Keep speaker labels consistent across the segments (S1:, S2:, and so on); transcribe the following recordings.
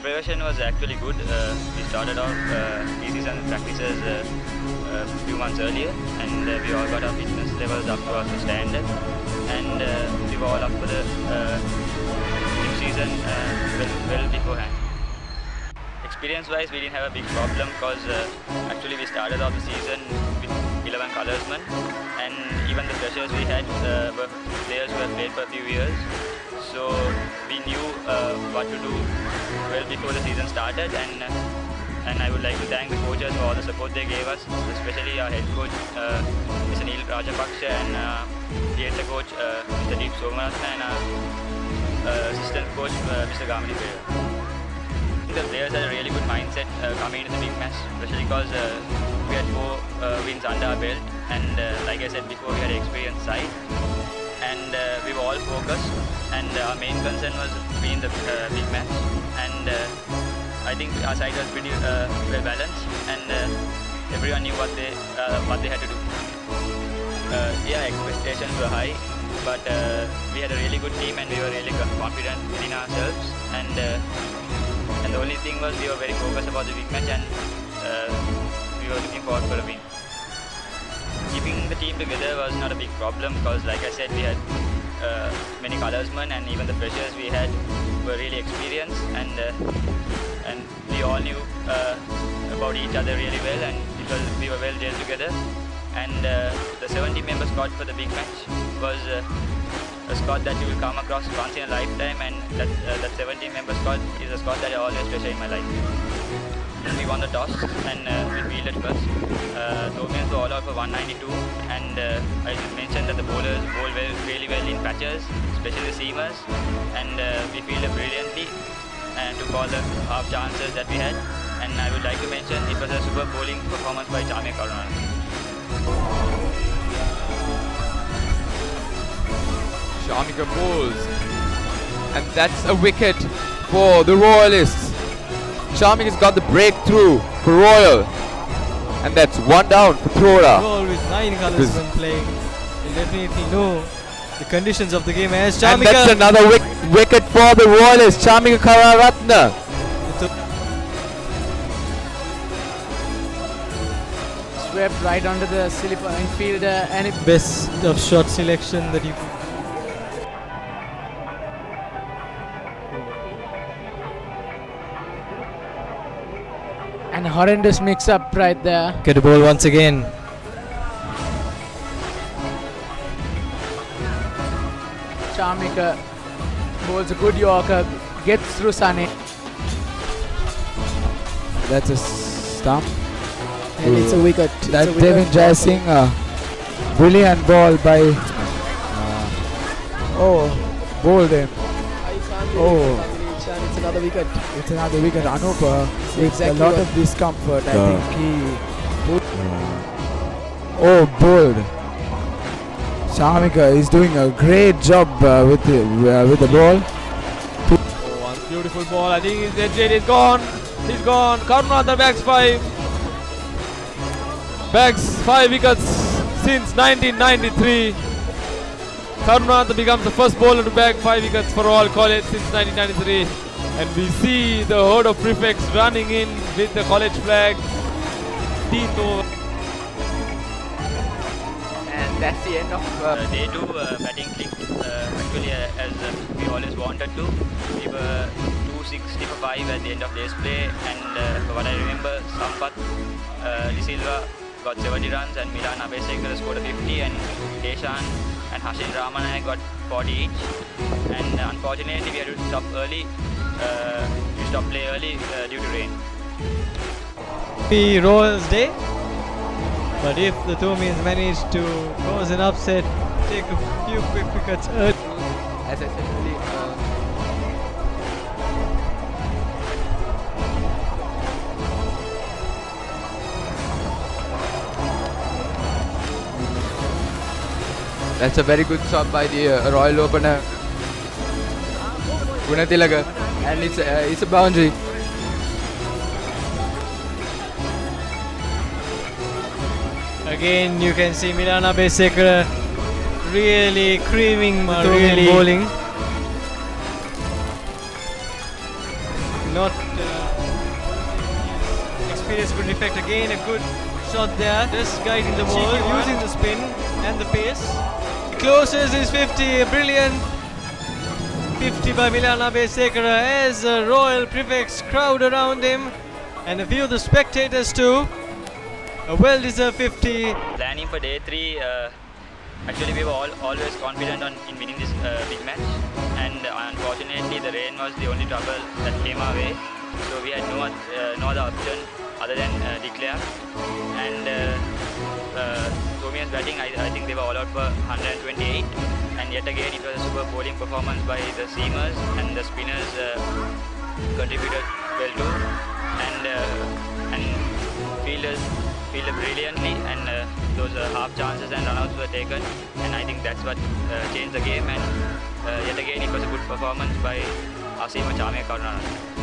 S1: preparation was actually good. Uh, we started off uh, pre-season practices uh, a few months earlier, and uh, we all got our fitness levels up to our standard, and uh, we were all up for the uh, new season uh, well, well beforehand. Experience-wise, we didn't have a big problem because uh, actually we started off the season with 11 colorsmen, and even the pressures we had uh, were players who had played for a few years. So we knew uh, what to do well before the season started, and uh, and I would like to thank the coaches for all the support they gave us, especially our head coach, uh, Mr. Neil Rajapaksha, and uh, the head coach, uh, Mr. Deep Somaratna, and our uh, assistant coach, Mr. Gamini the players had a really good mindset uh, coming into the big match, especially because uh, we had four uh, wins under our belt, and like I said before, we had an experienced side, and we were all focused, and our main concern was being the big match, and I think our side was pretty uh, well balanced, and uh, everyone knew what they uh, what they had to do. Yeah, expectations were high, but we had a really good team, and we were really confident in ourselves, and. The only thing was we were very focused about the big match and uh, we were looking forward for a win. Keeping the team together was not a big problem because like I said we had uh, many colorsmen and even the freshers we had were really experienced and uh, and we all knew uh, about each other really well and was, we were well gelled together and uh, the 70 member squad for the big match was uh, a squad that you will come across once in a lifetime and that, uh, that 17 member squad is a squad that I always treasure in my life. We won the toss and uh, we fielded first. Uh, Thomians were all out for 192 and uh, I should mention that the bowlers bowl well, really well in patches, especially the seamers and uh, we fielded brilliantly and took all the half chances that we had and I would like to mention it was a super bowling performance by Chame Karunaratne.
S2: Chamika bowls. And that's a wicket for the Royalists. Chamika's got the breakthrough for Royal. And that's one down for Thora.
S3: Roll with nine colours when playing. You definitely know the conditions of the game as
S2: And that's another wick- wicket for the Royalists. Chamika Kararatna.
S4: Swept right onto the slipper infielder and it
S3: Best of shot selection that you
S4: horrendous mix up right there.
S3: get a ball once again.
S4: Chamika bowls a good Yorker, gets through Sane.
S5: That's a stump.
S4: And it's a wicket. It's
S5: That
S4: a wicket
S5: Devin
S4: for-
S5: Jai Singh, uh, brilliant ball by. Uh, oh, bowled him. Oh,
S4: It's another wicket.
S5: it's another wicket. Anup uh, with
S4: exactly
S5: a lot of discomfort. I think he. Put, oh, bowled. Chamika is doing a great job uh, with the uh, with the ball.
S6: Oh, one beautiful ball. I think his edge is gone. He's gone. Karunatha bags five. Bags five wickets since 1993. Karunatha becomes the first bowler to bag five wickets for all college since 1993. And we see the horde of prefects running in with the college flag. Teeth over.
S1: and that's the end of uh, day two uh, batting click. Uh, actually, uh, as uh, we always wanted to, we were 260 for 5 at the end of day's play, and uh, what I remember, Sampath uh, De Silva got 70 runs, and Milan Abesekar scored a 50, and Deshan and Hashin Ramanayak got 40 each. And uh, unfortunately, we had to stop early. Uh, we stopped play early uh, due to rain.
S3: Be Royals Day. But if the Thomians manage to cause an upset, take a few quick wickets early.
S2: As I said earlier, uh, That's a very good shot by the uh, Royal opener, Gunatilaga, and it's uh, it's a boundary.
S3: Again, you can see Milana Besekar really creaming
S4: really-
S3: bowling. Not Experience good effect again. A good shot there. Just guiding the ball, using the spin and the pace. Closes his 50. Brilliant 50 by Milana Besekara as a royal prefects crowd around him and a few of the spectators too. A well-deserved 50.
S1: Planning for day three, uh, actually we were all, always confident on in winning this uh, big match, and uh, unfortunately the rain was the only trouble that came our way. So we had no uh, no other option other than uh, declare. And uh, uh, batting, I, I think they were all out for 128. And yet again, it was a super bowling performance by the seamers and the spinners uh, contributed well too. And uh, and fielders fielded brilliantly, and uh, those uh, half chances and runouts were taken. And I think that's what uh, changed the game. And uh, yet again, it was a good performance by Asima Chamia Karunaratne.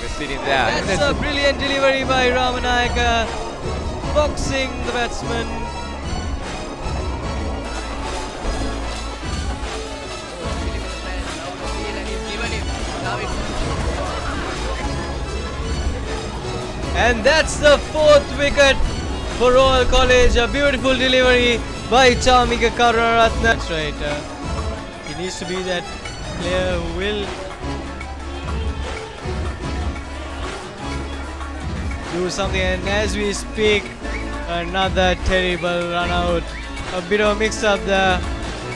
S2: We're sitting there.
S3: That's
S2: that's
S3: a brilliant delivery by Ramanayaka, boxing the batsman. And that's the fourth wicket for Royal College. A beautiful delivery by Chamika Karunaratne. That's right. Uh, he needs to be that player who will do something. And as we speak, another terrible run out. A bit of a mix up there.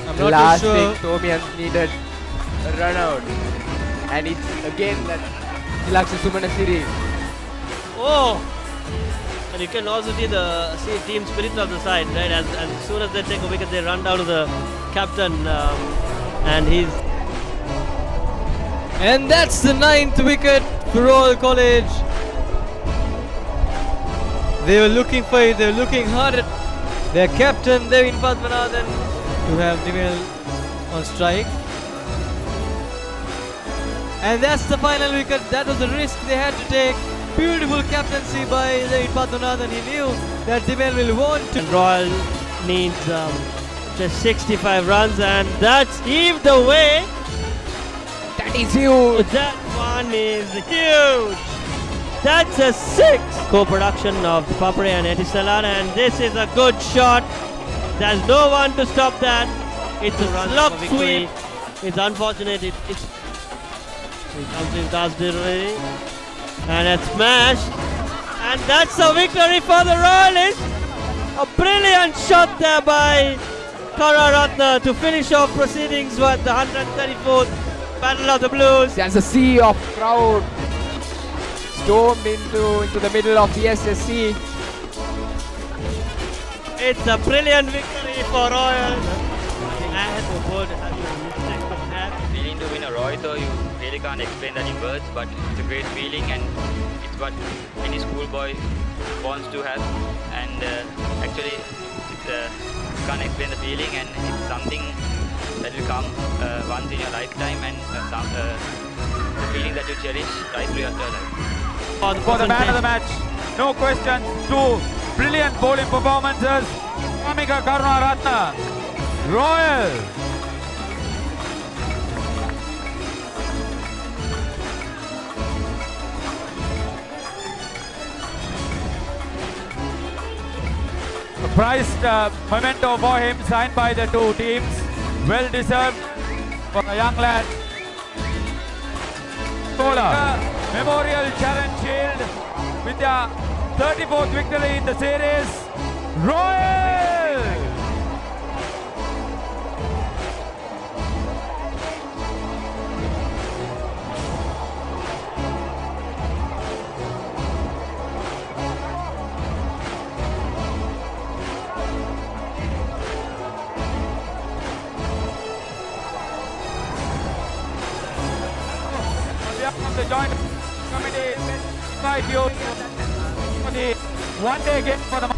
S3: I'm not
S4: Last
S3: too sure.
S4: thing Thomian needed a run out. And it's again that Tilaksha Sumanasiri.
S3: Oh!
S7: And you can also see the see team spirit of the side, right? As, as soon as they take a wicket, they run down to the captain, um, and he's
S3: And that's the ninth wicket for Royal College. They were looking for it, they were looking hard at their captain, Devind Pathmanathan, to have Devil on strike. And that's the final wicket. That was the risk they had to take. Beautiful captaincy by Devind Pathmanathan. He knew that Devil will want to.
S7: Royal needs um, just 65 runs, and that's heaved away.
S4: That is huge.
S7: That one is huge. That's a six. Co-production of Papre and Etisalat, and this is a good shot. There's no one to stop that. It's a
S3: runs
S7: slop
S3: for
S7: sweep. It's unfortunate. It, it's it comes in last delivery, and it's smashed. And that's a victory for the Royalists. A brilliant shot there by Kararatna to finish off proceedings with the 134th Battle of the Blues.
S4: There's a sea of crowd stormed into into the middle of the SSC.
S7: It's a brilliant victory for Royal. And the board has a mistake with that.
S1: to win a Royto, you really can't explain that in words, but it's a great feeling and it's what any schoolboy wants to have. And uh, actually, it's, uh, you can't explain the feeling and it's something that will come uh, once in your lifetime and uh, some, uh, the feeling that you cherish right through your life.
S8: for the man of the match. No question. Two brilliant bowling performances. Amika Karunaratne. Royal. Prized uh, memento for him signed by the two teams. Well deserved for a young lad. Bowler. Memorial Challenge Shield with their 34th victory in the series. Royal! Five years for the one day game for the